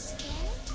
scared?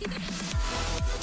ああ!